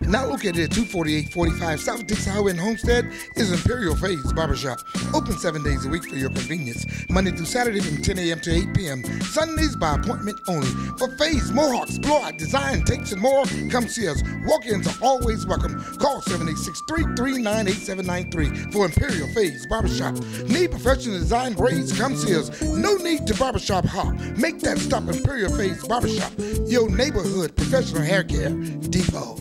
Now located at 24845 South Dix Highway in Homestead is Imperial Fadez Barbershop. Open seven days a week for your convenience. Monday through Saturday from 10 a.m. to 8 p.m. Sundays by appointment only. For fades, mohawks, blowout, design, takes, and more, come see us. Walk-ins are always welcome. Call 786-339-8793 for Imperial Fadez Barbershop. Need professional design braids? Come see us. No need to barbershop hop. Make that stop Imperial Fadez Barbershop. Your neighborhood professional hair care depot.